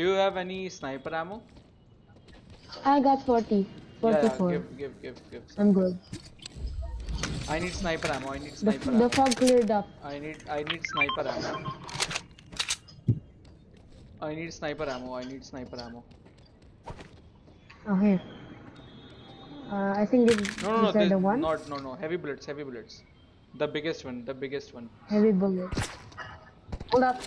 Do you have any sniper ammo? I got 40. Yeah, yeah, give, give, give, give. I'm good. I need sniper ammo. I need The, sniper the ammo. fog cleared up. I need, I need sniper ammo. I need sniper ammo. I need sniper ammo. Oh, here. Uh, I think this, No, no, no. The one. not, no, no. Heavy bullets. Heavy bullets. The biggest one. The biggest one. Heavy bullets. Hold up.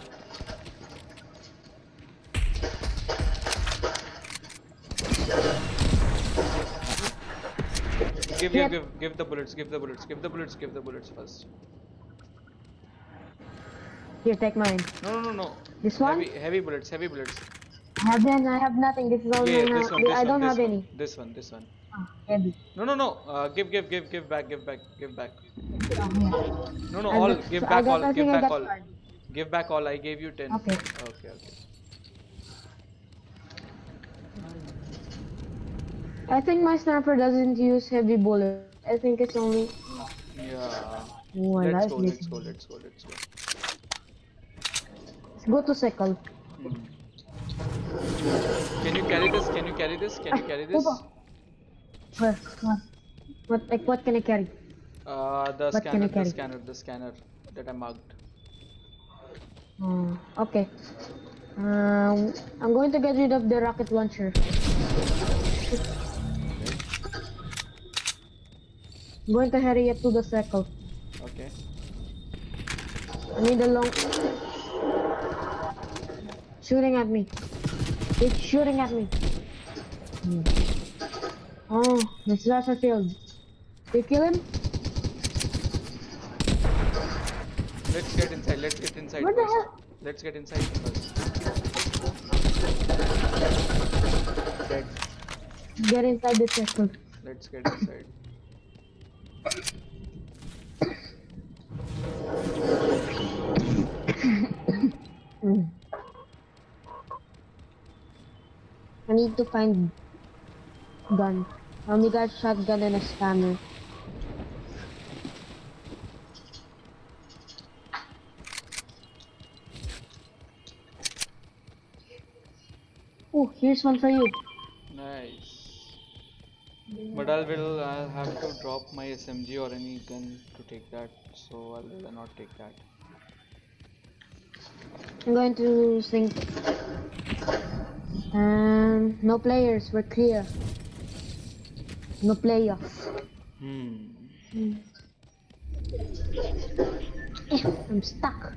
Give, give, give, give the bullets. Give the bullets. Give the bullets. Give the bullets first. Here, take mine. No, no, no, no. This one? Heavy, heavy bullets. Heavy bullets. I have then I have nothing. This is all Yeah, this one. This I one. don't this have one, any. This one. This one. Oh, heavy. No, no, no. Uh, give, give, give, give back. Give back. Give back. No, no. All. Give back all. Give back all. Give back all. I gave you ten. Okay. Okay. Okay. I think my sniper doesn't use heavy bullet. I think it's only. Yeah. Oh, Let's like go. this. Let's go. Let's go. Let's go. Let's go to circle. Hmm. Can you carry this? Can you carry this? Can you carry this? Hold Where? What? What? Like what can I carry? Uh, the What scanner. The carry? scanner. The scanner that I marked. Oh, okay. Um, I'm going to get rid of the rocket launcher. I'm going to hurry up to the circle. Okay. I need a long. Shooting at me. It's shooting at me. Oh, the shots are filled. You kill him? Let's get inside. Let's get inside What the hell? Let's get inside first. Dead. Get inside the circle. Let's get inside. I need to find gun. I only got shotgun and a scanner. Oh, here's one for you. Nice. But I will. I'll have to drop my SMG or any gun to take that. So I'll rather not take that. I'm going to sink. Um, no players. We're clear. No players. Hmm. Eh, I'm stuck.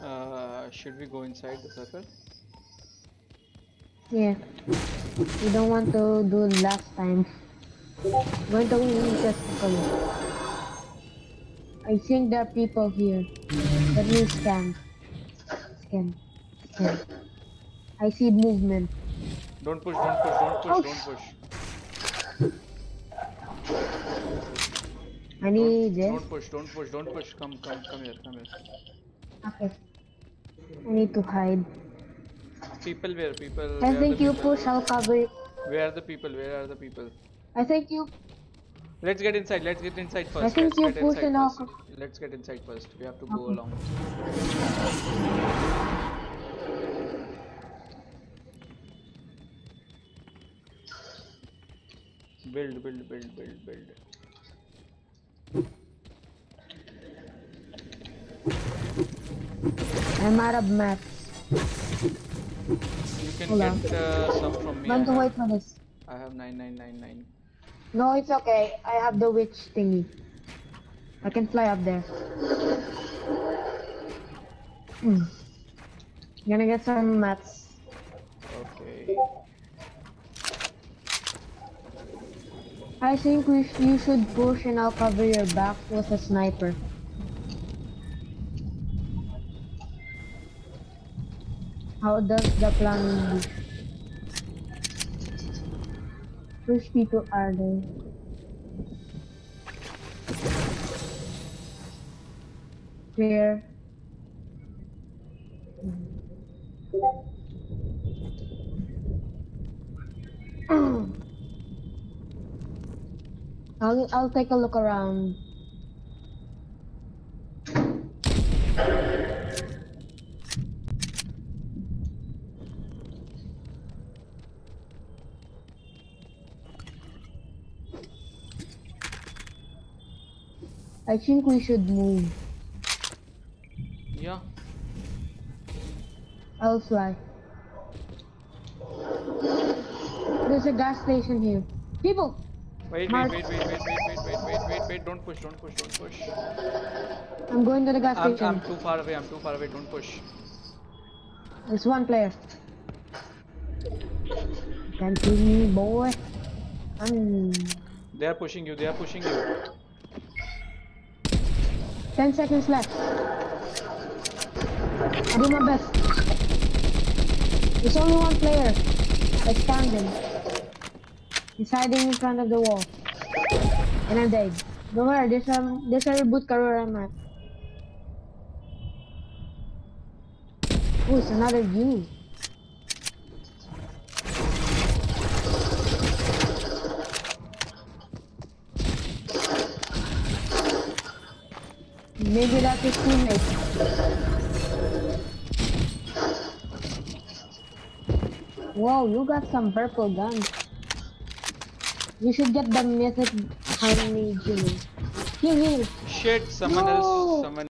Uh, should we go inside the circle? Yeah. We don't want to do last time. We're going to just follow. I think there are people here. Let me scan. Scan. Scan. I see movement. Don't push. Don't push. Don't push. Don't push. I need this. Don't push. Don't push. Don't push. Come. Come. Come here. Come here. Okay. I need to hide. People where? People. I think you people? push, I'll cover it. Where are the people? Where are the people? I think you. Let's get inside. Let's get inside first. I think Let's you push and I'll first. Let's get inside first. We have to go along. Build, build, build, build, build. I'm out of mats. You can Hold on. get uh, some from me. I Want to have, wait for this? I have 9999. No, it's okay. I have the witch thingy. I can fly up there. Hmm. Gonna get some mats. Okay. I think we you should push and I'll cover your back with a sniper. How does the plan look? Which people are they? here. I'll I'll take a look around. I think we should move. Yeah. I'll fly. There's a gas station here. People! Wait, wait, wait, wait, wait, wait, wait, wait, wait, wait, wait. Don't push, don't push, don't push. I'm going to the gas I'm, station. I'm too far away. I'm too far away. Don't push. There's one player. Can't see me, boy. I'm... They are pushing you. They are pushing you. 10 seconds left. I do my best. There's only one player. I scanned him. He's hiding in front of the wall. And I'm dead. Don't worry, there's a, there's a reboot I'm at. Oh, it's another you. Maybe that's his teammate. Whoa, you got some purple guns. You should get the mythic honey Jimmy. Here, here. Shit, someone No. else, someone